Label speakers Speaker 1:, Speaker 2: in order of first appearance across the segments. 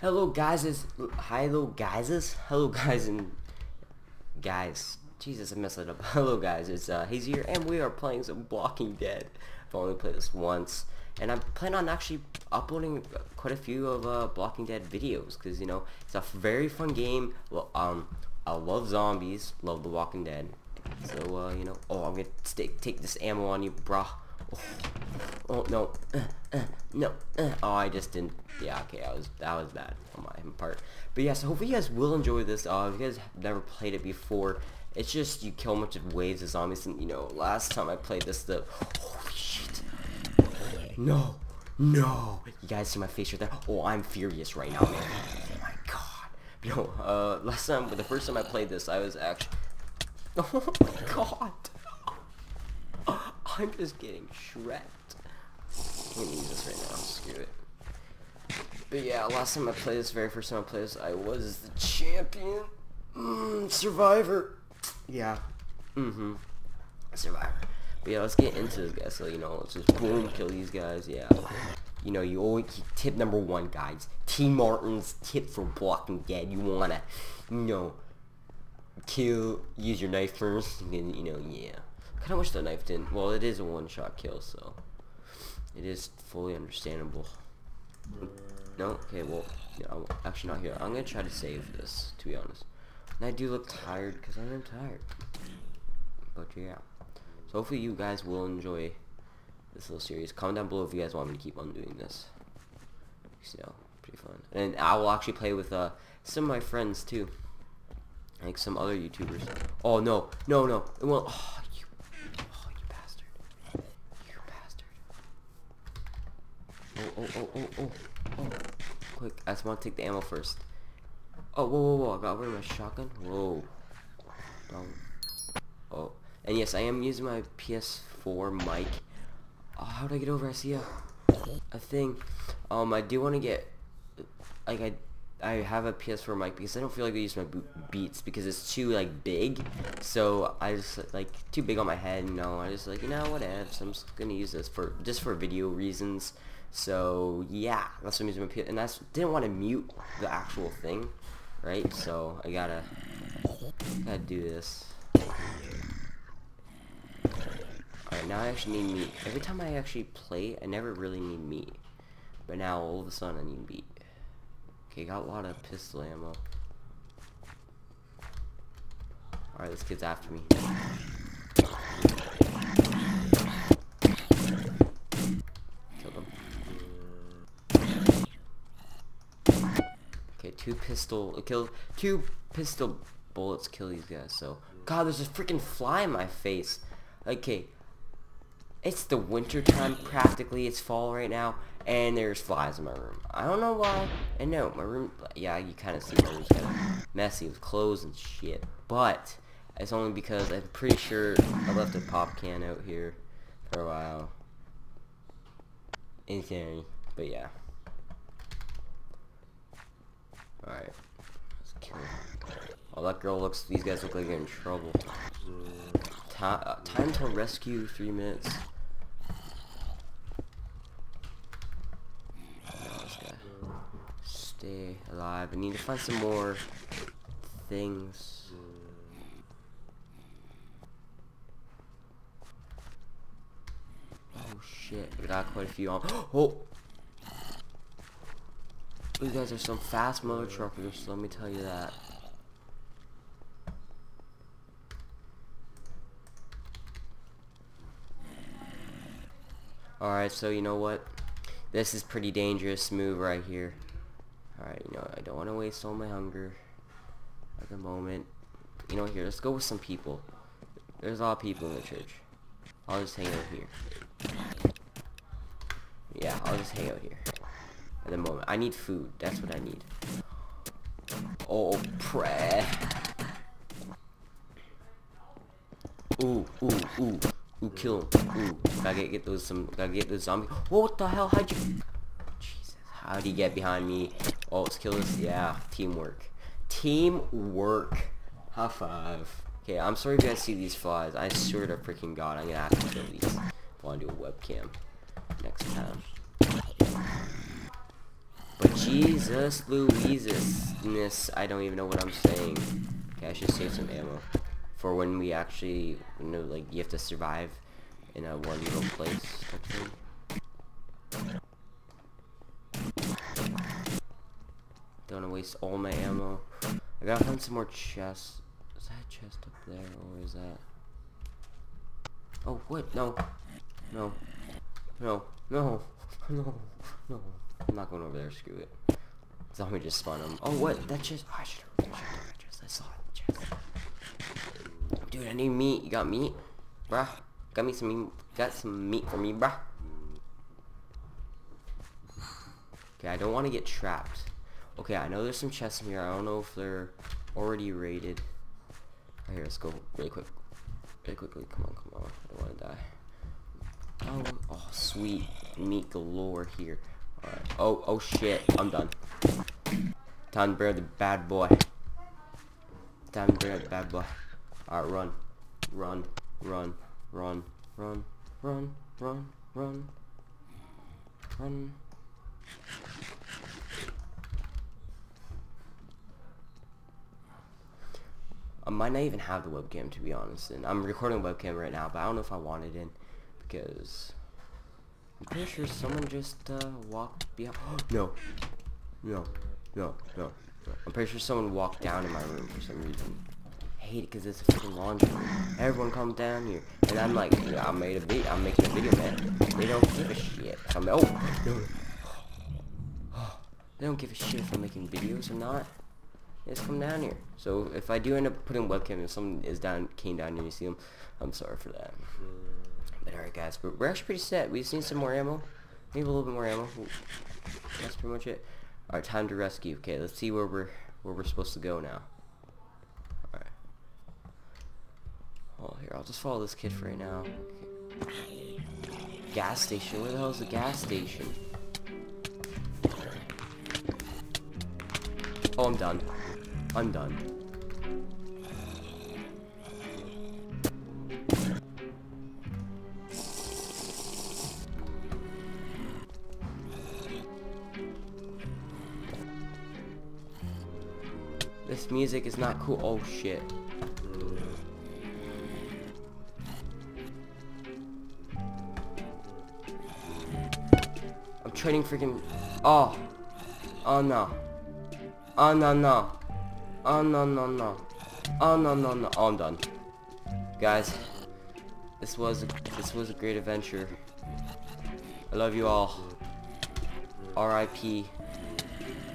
Speaker 1: Hello guys, is hello guys, is hello guys and guys. Jesus, I messed it up. Hello guys, it's uh, Hazy here, and we are playing some Walking Dead. I've only played this once, and I plan on actually uploading quite a few of uh, Walking Dead videos because you know it's a very fun game. Well, um, I love zombies, love The Walking Dead, so uh, you know. Oh, I'm gonna take take this ammo on you, brah. Oh, no, uh, uh, no. Uh. Oh, I just didn't. Yeah, okay, I was that was bad on my part. But yeah, so hopefully you guys will enjoy this. Uh, if you guys have never played it before, it's just you kill a bunch of waves of zombies, and you know, last time I played this, the holy shit. No, no. You guys see my face right there? Oh, I'm furious right now, man. Oh my god. You know, uh, last time, the first time I played this, I was actually. Oh my god. I'm just getting shredded. I'm gonna use this right now. Screw it. But yeah, last time I played this, very first time I played this, I was the champion. Mm, survivor. Yeah. Mm-hmm. Survivor. But yeah, let's get into this, guys. So, you know, let's just boom, kill these guys. Yeah. You know, you always, tip number one, guys. T. Martin's tip for Walking Dead. You wanna, you know, kill, use your knife first, and then, you know, yeah. Kinda wish the knife didn't, well, it is a one-shot kill, so. It is fully understandable. No? Okay, well, yeah, I'm actually not here. I'm gonna try to save this, to be honest. And I do look tired, because I am tired. But yeah. So hopefully you guys will enjoy this little series. Comment down below if you guys want me to keep on doing this. You know, pretty fun. And I will actually play with uh, some of my friends too. Like some other YouTubers. Oh no, no, no. Well, oh, you bastard. You bastard. Oh, oh, oh, oh, oh, oh. Quick, I just want to take the ammo first. Oh, whoa, whoa, whoa. I got rid of my shotgun. Whoa. Don't. Oh. And yes, I am using my PS4 mic. Oh, how do I get over? I see a, a thing. Um, I do want to get, like, I I have a PS4 mic because I don't feel like I use my beats because it's too like big. So I just like too big on my head. You know, I just like you know whatever. So I'm just gonna use this for just for video reasons. So yeah, that's what I'm And I didn't want to mute the actual thing, right? So I gotta gotta do this. Alright, now I actually need meat. Every time I actually play, I never really need meat. But now all of a sudden I need meat. Okay, got a lot of pistol ammo. Alright, this kid's after me. Killed him. Okay, two pistol, kill, two pistol bullets kill these guys, so. God, there's a freaking fly in my face. Okay, it's the winter time practically. It's fall right now, and there's flies in my room. I don't know why. And no, my room. Yeah, you kind of see my room's kind of messy with clothes and shit. But it's only because I'm pretty sure I left a pop can out here for a while. In theory, but yeah. All right, let's. Oh, that girl looks. These guys look like they're in trouble. Time, uh, time to rescue. Three minutes. stay alive. I need to find some more things. Oh shit, I got quite a few on. Oh! You guys are some fast motor truckers, let me tell you that. Alright, so you know what? This is pretty dangerous move right here. Alright, you know, I don't want to waste all my hunger at the moment. You know, here, let's go with some people. There's a lot of people in the church. I'll just hang out here. Yeah, I'll just hang out here. At the moment. I need food. That's what I need. Oh, pray. Ooh, ooh, ooh. Ooh, kill him. Ooh, gotta get, get those some, gotta get those zombies. what the hell? How'd you? Jesus, how'd he get behind me? Oh, let's kill this. Yeah, teamwork. Teamwork. High five. Okay, I'm sorry if you guys see these flies. I swear to freaking god, I'm gonna have to kill these. I want to do a webcam next time. Jesus Louises, I don't even know what I'm saying. Okay, I should save some ammo for when we actually, you know, like you have to survive in a one little place. Don't want to waste all my ammo. I gotta find some more chests. Is that chest up there, or is that? Oh, what? No. No. No. No. No. No. I'm not going over there. Screw it. Zombie just spawned him. Oh, what? That chest. Oh, I should have that chest. I saw it. Chest. Dude, I need meat. You got meat? Bruh. Got me some meat. Got some meat for me, bruh. Okay, I don't want to get trapped. Okay, I know there's some chests in here. I don't know if they're already raided. Right, here, let's go really quick. Really quickly. Come on, come on. I don't want to die. Oh, oh, sweet. Meat galore here. Right. Oh, oh shit, I'm done. Time to bring the bad boy. Time to bring the bad boy. Alright, run. Run, run, run, run, run, run, run, run. I might not even have the webcam to be honest, and I'm recording a webcam right now, but I don't know if I want it in because I'm pretty sure someone just uh, walked behind. no, no, no, no. I'm pretty sure someone walked down in my room for some reason. I hate it because it's a freaking laundry room. Everyone come down here, and I'm like, yeah, I made a video. I'm making a video, man. They don't give a shit. I'm oh, no. They don't give a shit if I'm making videos or not. Just come down here. So if I do end up putting webcam and someone is down, came down here and you see them, I'm sorry for that. But alright guys, we're, we're actually pretty set. We've seen some more ammo. Maybe a little bit more ammo. That's pretty much it. Alright, time to rescue. Okay, let's see where we're where we're supposed to go now. Alright. Oh here, I'll just follow this kid for right now. Okay. Gas station. Where the hell is the gas station? Oh, I'm done. I'm done. This music is not cool. Oh shit. I'm trading freaking... Oh. Oh no. Oh no no. Oh no no no. Oh no no no. Oh, I'm done. Guys, this was a, this was a great adventure. I love you all. R.I.P.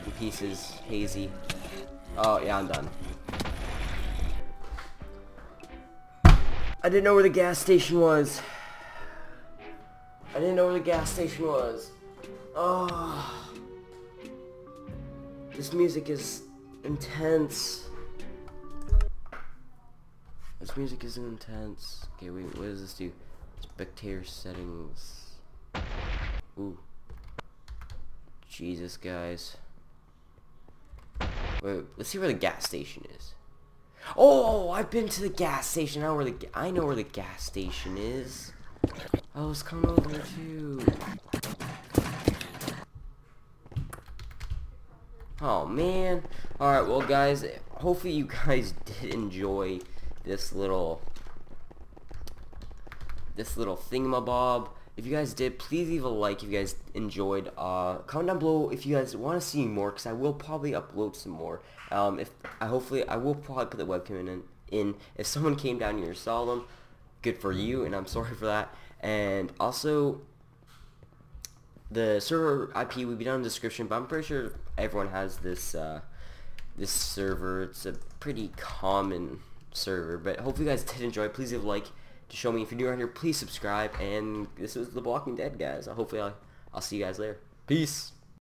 Speaker 1: in pieces, Hazy. Oh yeah, I'm done. I didn't know where the gas station was. I didn't know where the gas station was. Oh. This music is intense. This music is intense. Okay, wait, what does this do? Spectator settings. Ooh. Jesus, guys. Wait, let's see where the gas station is. Oh, oh, I've been to the gas station. I know where the I know where the gas station is. I was coming over too. Oh man. Alright, well guys, hopefully you guys did enjoy this little this little thingamabob. If you guys did, please leave a like if you guys enjoyed. Uh, comment down below if you guys want to see more, because I will probably upload some more. Um, if I hopefully I will probably put the webcam in. In if someone came down here saw them, good for you, and I'm sorry for that. And also, the server IP will be down in the description, but I'm pretty sure everyone has this uh, this server. It's a pretty common server, but hopefully you guys did enjoy. Please leave a like to show me if you're new around here. Please subscribe, and this was The Walking Dead, guys. Hopefully I'll, I'll see you guys later. Peace.